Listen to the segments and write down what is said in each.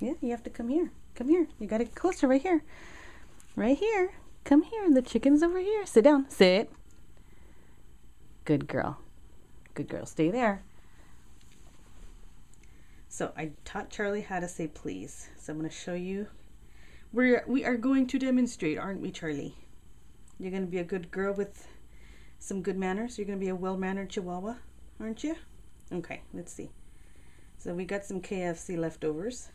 Yeah, you have to come here. Come here. You got to get closer right here. Right here. Come here. The chicken's over here. Sit down. Sit. Good girl. Good girl. Stay there. So I taught Charley how to say please. So I'm going to show you. We're, we are going to demonstrate, aren't we, Charley? You're going to be a good girl with some good manners. You're going to be a well-mannered chihuahua, aren't you? Okay, let's see. So we got some KFC leftovers.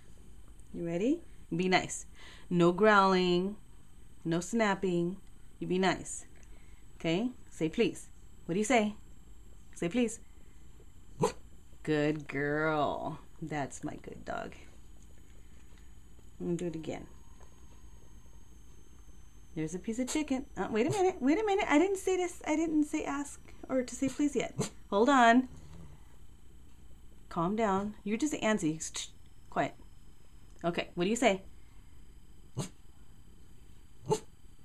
You ready? Be nice. No growling. No snapping. You be nice. Okay? Say please. What do you say? Say please. Good girl. That's my good dog. I'm gonna do it again. There's a piece of chicken. Uh, wait a minute. Wait a minute. I didn't say this. I didn't say ask or to say please yet. Hold on. Calm down. You're just antsy. Quiet. Okay. What do you say?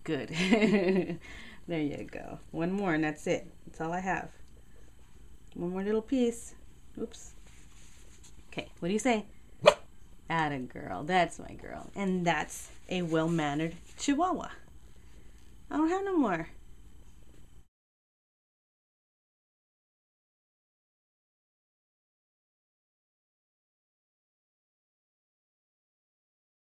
Good. there you go. One more and that's it. That's all I have. One more little piece. Oops. Okay, what do you say? Atta girl. That's my girl. And that's a well mannered chihuahua. I don't have no more.